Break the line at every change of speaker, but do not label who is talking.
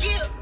You.